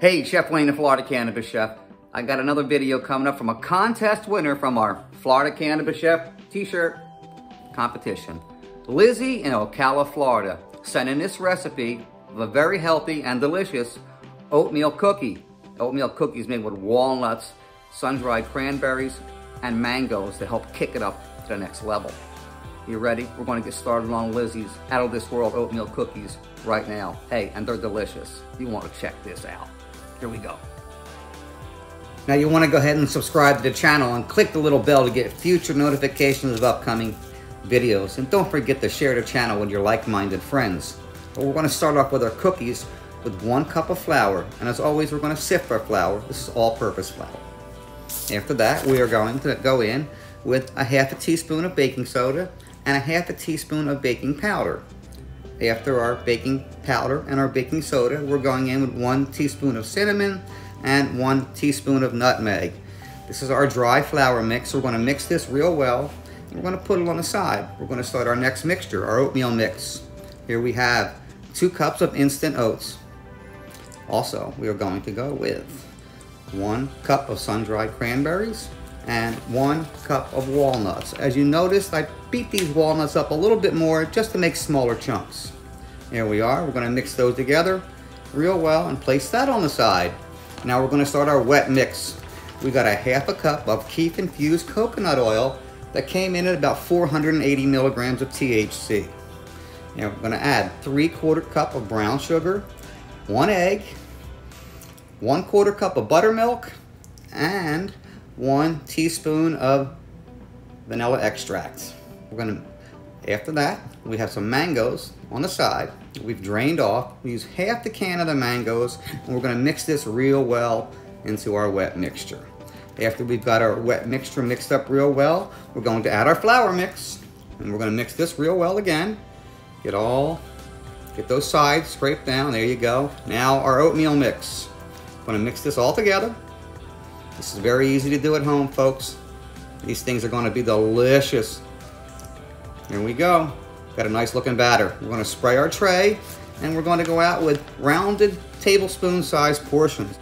Hey, Chef Wayne, the Florida Cannabis Chef. I got another video coming up from a contest winner from our Florida Cannabis Chef t-shirt competition. Lizzy in Ocala, Florida, sent in this recipe of a very healthy and delicious oatmeal cookie. Oatmeal cookies made with walnuts, sun-dried cranberries, and mangoes to help kick it up to the next level. You ready? We're going to get started on Lizzy's out of this world oatmeal cookies right now. Hey, and they're delicious. You want to check this out. Here we go. Now you want to go ahead and subscribe to the channel and click the little bell to get future notifications of upcoming videos. And don't forget to share the channel with your like-minded friends. But we're going to start off with our cookies with one cup of flour. And as always, we're going to sift our flour. This is all-purpose flour. After that, we are going to go in with a half a teaspoon of baking soda and a half a teaspoon of baking powder. After our baking powder and our baking soda, we're going in with one teaspoon of cinnamon and one teaspoon of nutmeg. This is our dry flour mix. We're gonna mix this real well. We're gonna put it on the side. We're gonna start our next mixture, our oatmeal mix. Here we have two cups of instant oats. Also, we are going to go with one cup of sun-dried cranberries, and one cup of walnuts. As you notice, I beat these walnuts up a little bit more just to make smaller chunks. Here we are, we're gonna mix those together real well and place that on the side. Now we're gonna start our wet mix. We got a half a cup of Keef infused coconut oil that came in at about 480 milligrams of THC. Now we're gonna add three quarter cup of brown sugar, one egg, one quarter cup of buttermilk, and one teaspoon of vanilla extract. We're gonna, after that, we have some mangoes on the side. We've drained off. We use half the can of the mangoes, and we're gonna mix this real well into our wet mixture. After we've got our wet mixture mixed up real well, we're going to add our flour mix, and we're gonna mix this real well again. Get all, get those sides scraped down, there you go. Now our oatmeal mix. I'm gonna mix this all together. This is very easy to do at home, folks. These things are gonna be delicious. Here we go. Got a nice looking batter. We're gonna spray our tray and we're gonna go out with rounded tablespoon sized portions.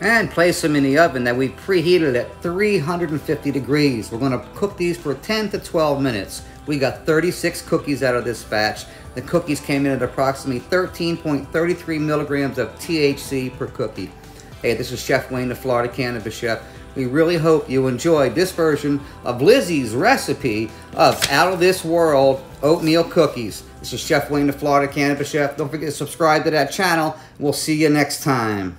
And place them in the oven that we preheated at 350 degrees. We're gonna cook these for 10 to 12 minutes. We got 36 cookies out of this batch. The cookies came in at approximately 13.33 milligrams of THC per cookie. Hey, this is Chef Wayne, the Florida Cannabis Chef. We really hope you enjoyed this version of Lizzy's recipe of out of this world oatmeal cookies. This is Chef Wayne, the Florida Cannabis Chef. Don't forget to subscribe to that channel. We'll see you next time.